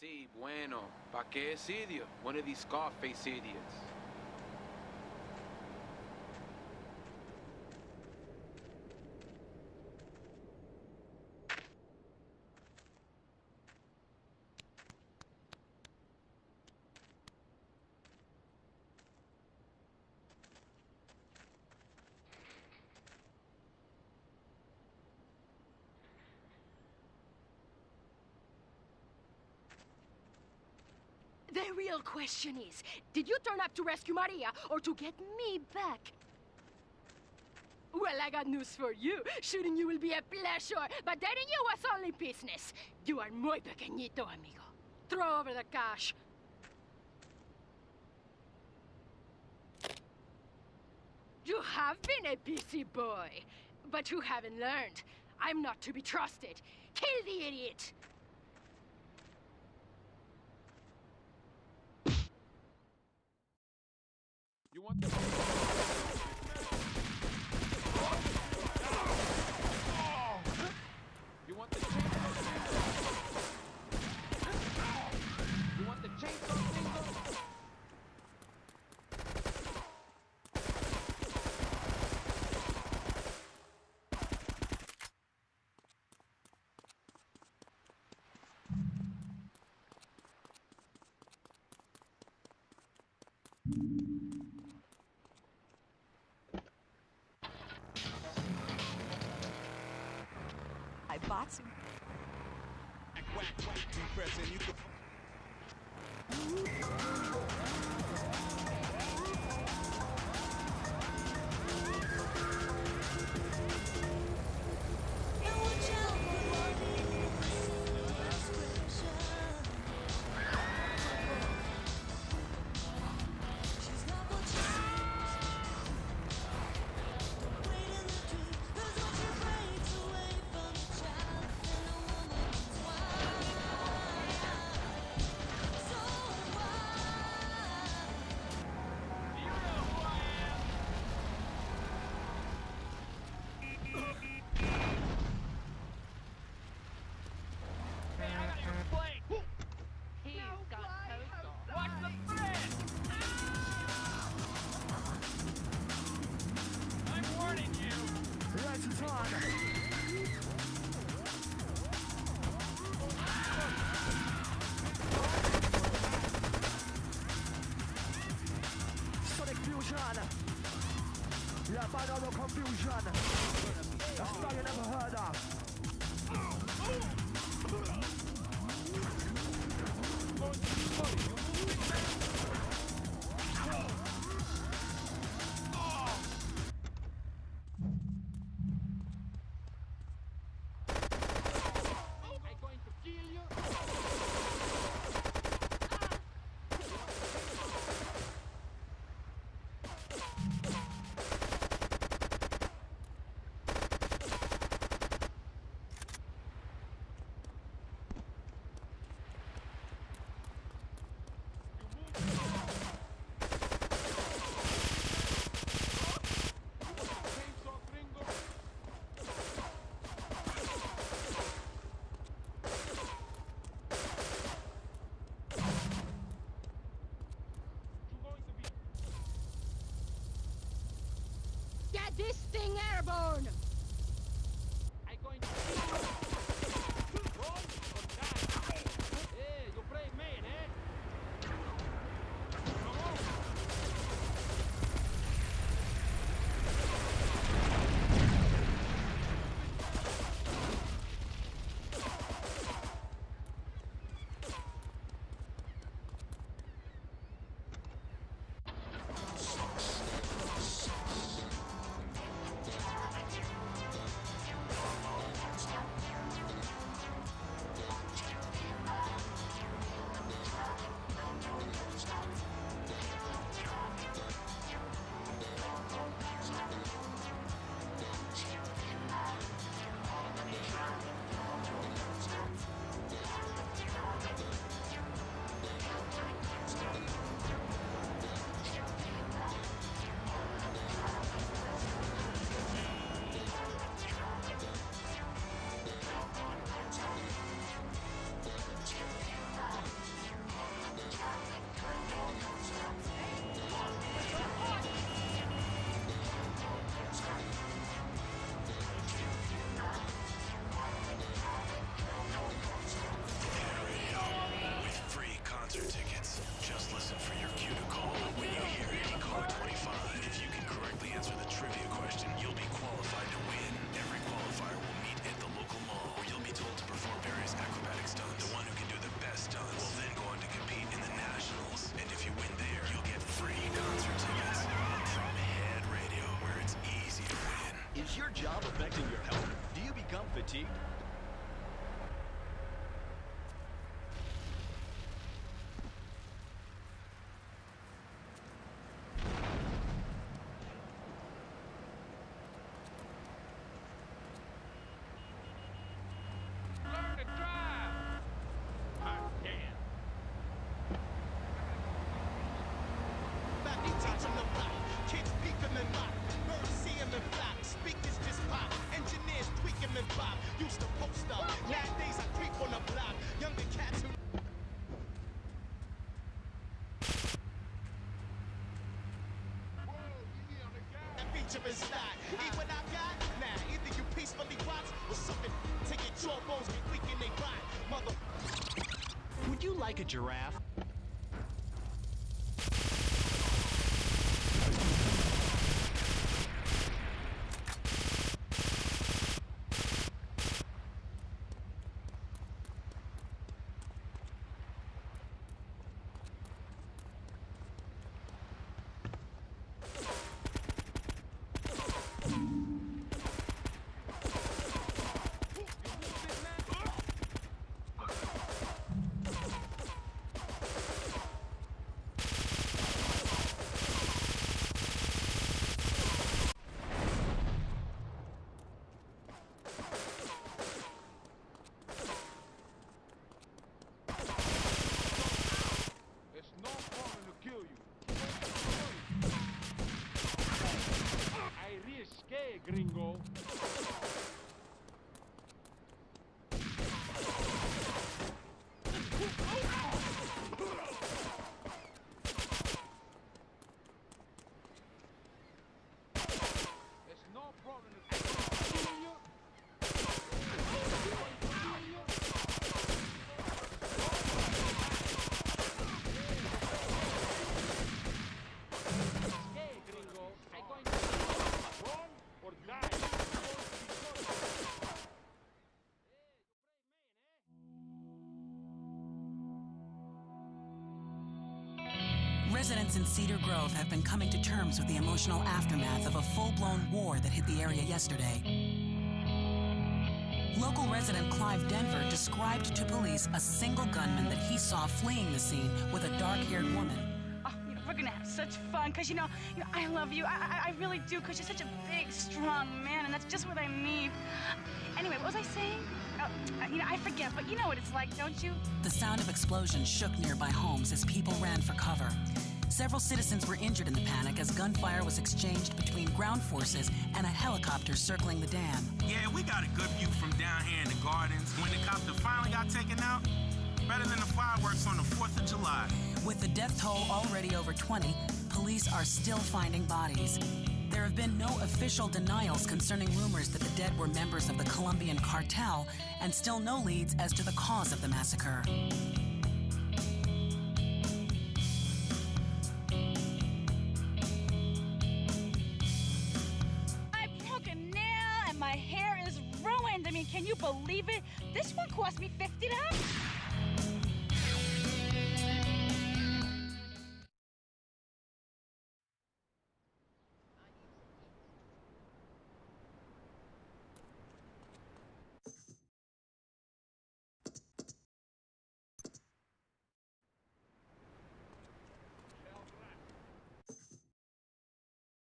Sí, bueno. ¿Pa qué es idiot? One of these Scarface idiots. The real question is, did you turn up to rescue Maria or to get me back? Well, I got news for you. Shooting you will be a pleasure, but dating you was only business. You are muy pequeñito, amigo. Throw over the cash. You have been a busy boy, but you haven't learned. I'm not to be trusted. Kill the idiot! You want the... You want the chainsaw single? You want the chainsaw single? I bought some. Whack, whack, whack, depressing. You can out of confusion. fatigued. Not. I got? Nah, either you peacefully or something your weak they rot. Mother. Would you like a giraffe? It's no problem to kill you. I risque, gringo. It's no problem to kill you. Hey, gringo, I'm going to run or die. Residents in Cedar Grove have been coming to terms with the emotional aftermath of a full blown war that hit the area yesterday. Local resident Clive Denver described to police a single gunman that he saw fleeing the scene with a dark haired woman. Oh, you know, we're gonna have such fun, cause you know, you know, I love you. I, I, I really do, cause you're such a big, strong man, and that's just what I need. Anyway, what was I saying? Oh, uh, you know, I forget, but you know what it's like, don't you? The sound of explosions shook nearby homes as people ran for cover. Several citizens were injured in the panic as gunfire was exchanged between ground forces and a helicopter circling the dam. Yeah, we got a good view from down here in the gardens. When the copter finally got taken out, better than the fireworks on the 4th of July. With the death toll already over 20, police are still finding bodies. There have been no official denials concerning rumors that the dead were members of the Colombian cartel, and still no leads as to the cause of the massacre. You believe it? This one cost me fifty dollars.